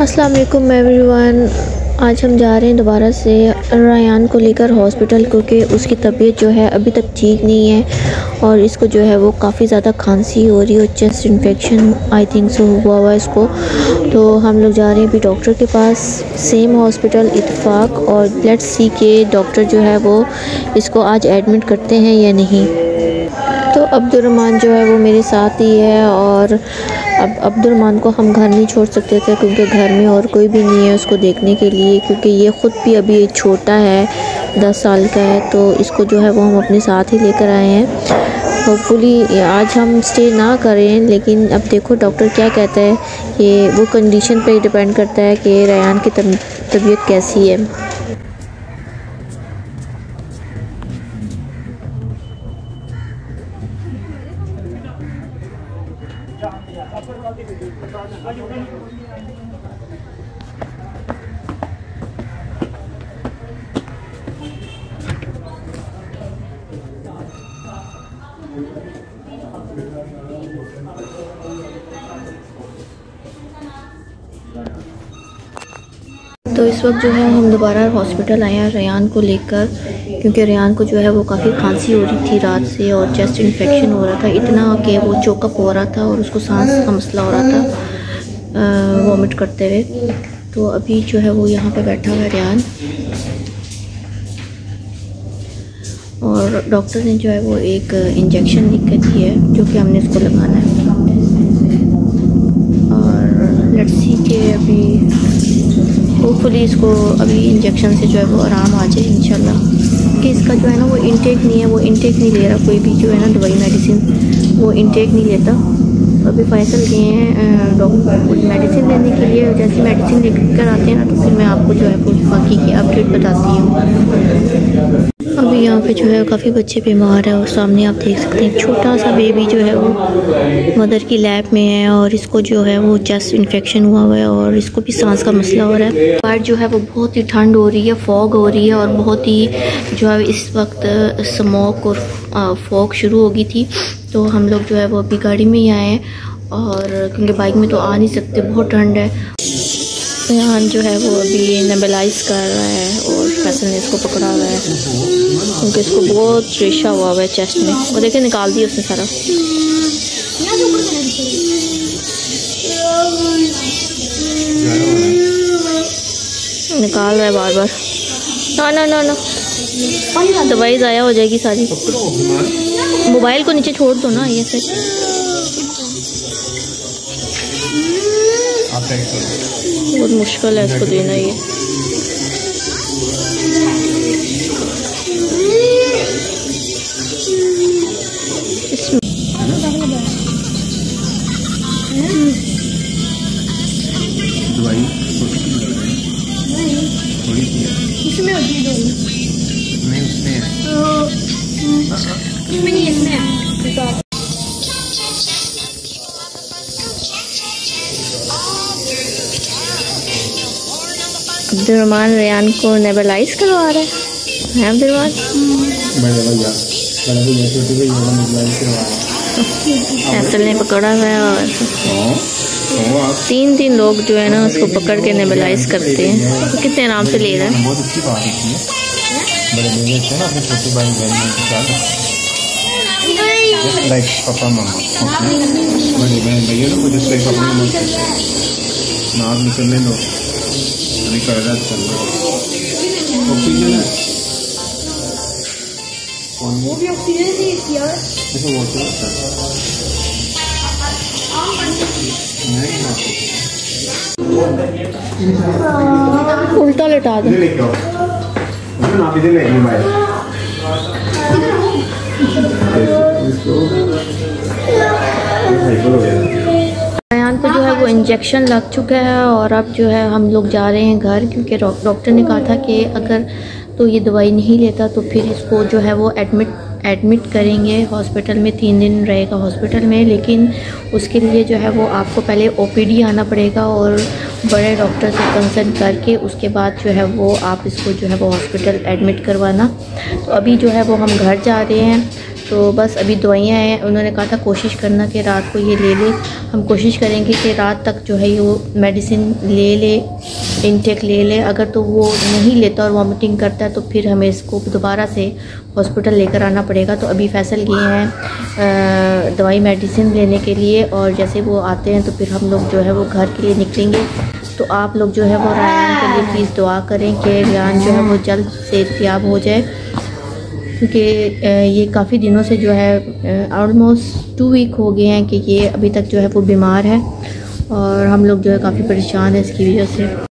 अस्सलाम वालेकुम एवरीवन। आज हम जा रहे हैं दोबारा से रायान को लेकर हॉस्पिटल क्योंकि उसकी तबीयत जो है अभी तक ठीक नहीं है और इसको जो है वो काफ़ी ज़्यादा खांसी हो रही है और chest infection I think so हुआ हुआ इसको। तो हम लोग जा रहे हैं अभी डॉक्टर के पास। सेम हॉस्पिटल इतफाक़ और ब्लड सी के डॉक्टर जो है वो इसको आज एडमिट करते हैं या नहीं। अब्दुलरमान जो है वो मेरे साथ ही है और अब अब्दुलरमान को हम घर नहीं छोड़ सकते थे क्योंकि घर में और कोई भी नहीं है उसको देखने के लिए, क्योंकि ये ख़ुद भी अभी छोटा है, दस साल का है तो इसको जो है वो हम अपने साथ ही लेकर आए हैं। होपफुली आज हम स्टे ना करें, लेकिन अब देखो डॉक्टर क्या कहता है कि वो कंडीशन पे डिपेंड करता है कि रयान की तबीयत कैसी है। तो इस वक्त जो है हम दोबारा हॉस्पिटल आए हैं रेयान को लेकर। क्योंकि रेयान को जो है वो काफ़ी खांसी हो रही थी रात से और चेस्ट इन्फेक्शन हो रहा था। इतना कि वो चोकअप हो रहा था और उसको सांस का मसला हो रहा था वॉमिट करते हुए। तो अभी जो है वो यहाँ पे बैठा हुआ रेयान। और डॉक्टर ने जो है वो एक इंजेक्शन लिख कर दी है, जो कि हमने इसको लगाना है। और लड़सी के अभी होपफुली इसको अभी इंजेक्शन से जो है वो आराम आ जाए इंशाल्लाह कि इसका जो है ना वो इनटेक नहीं है, वो इनटेक नहीं ले रहा कोई भी जो है ना दवाई मेडिसिन वो इनटेक नहीं लेता। अभी फैसल गए हैं डॉक्टर मेडिसिन लेने के लिए। जैसे मेडिसिन लेकर आते हैं ना तो फिर मैं आपको जो है बाकी की अपडेट बताती हूँ। यहाँ पे जो है काफ़ी बच्चे बीमार है और सामने आप देख सकते हैं, छोटा सा बेबी जो है वो मदर की लैब में है और इसको जो है वो चेस्ट इन्फेक्शन हुआ हुआ है और इसको भी सांस का मसला हो रहा है। बाहर जो है वो बहुत ही ठंड हो रही है फॉग हो रही है और बहुत ही जो है इस वक्त स्मोक और फॉग शुरू हो गई थी। तो हम लोग जो है वो अभी गाड़ी में ही आए हैं और क्योंकि बाइक में तो आ नहीं सकते, बहुत ठंड है। यहाँ जो है वो अभी नेबलाइज कर रहा है और फैसल ने इसको पकड़ा हुआ है। क्योंकि इसको बहुत रेशा हुआ हुआ है चेस्ट में। वो देखे निकाल दिया उसने सारा। निकाल रहा है बार बार ना ना ना ना। दवाई ज़ाया हो जाएगी सारी। मोबाइल को नीचे छोड़ दो ना, ये से बहुत मुश्किल है इसको देना ये। इसमें है। नहीं उसमें है। अब्दुलरमान रेयान को नेबलाइज करवा रहा है। हैं अब्दुलरमान छोटे फैसल ने पकड़ा हुआ है और हाँ हाँ तीन तीन लोग जो है ना उसको पकड़ के नेबलाइज करते हैं। तो कितने आराम से ले रहे हैं? बहुत अच्छी बात है ना अपने छोटे भाई बहन के साथ। जस्ट लाइक पापा मामा बड़े बहन भैया ना पापा मामा ना आप निकलने दो अभी कर चल रहा ऑक्सीजन है? वो भी ऑक्सीजन से किया? है वाटर नहीं उल्टा लेटा दो। लेके आओ आप ले मोबाइल रेयान को जो है वो इंजेक्शन लग चुका है और अब जो है हम लोग जा रहे हैं घर क्योंकि डॉक्टर ने कहा था कि अगर तो ये दवाई नहीं लेता तो फिर इसको जो है वो एडमिट एडमिट करेंगे हॉस्पिटल में, तीन दिन रहेगा हॉस्पिटल में, लेकिन उसके लिए जो है वो आपको पहले ओपीडी आना पड़ेगा और बड़े डॉक्टर से कंसल्ट करके उसके बाद जो है वो आप इसको जो है वो हॉस्पिटल एडमिट करवाना। तो अभी जो है वो हम घर जा रहे हैं। तो बस अभी दवाइयाँ हैं। उन्होंने कहा था, कोशिश करना कि रात को ये ले ले। हम कोशिश करेंगे कि रात तक जो है वो मेडिसिन ले ले इनटेक ले ले। अगर तो वो नहीं लेता और वॉमिटिंग करता है तो फिर हमें इसको दोबारा से हॉस्पिटल लेकर आना पड़ेगा। तो अभी फैसल गए हैं दवाई मेडिसिन लेने के लिए। और जैसे वो आते हैं तो फिर हम लोग जो है वो घर के लिए निकलेंगे। तो आप लोग जो है वो रायान के लिए प्लीज़ दुआ करें कि रियान जो है वो जल्द से याब हो जाए। क्योंकि ये काफ़ी दिनों से जो है ऑलमोस्ट टू वीक हो गए हैं कि ये अभी तक जो है वो बीमार है और हम लोग जो है काफ़ी परेशान हैं इसकी वजह से।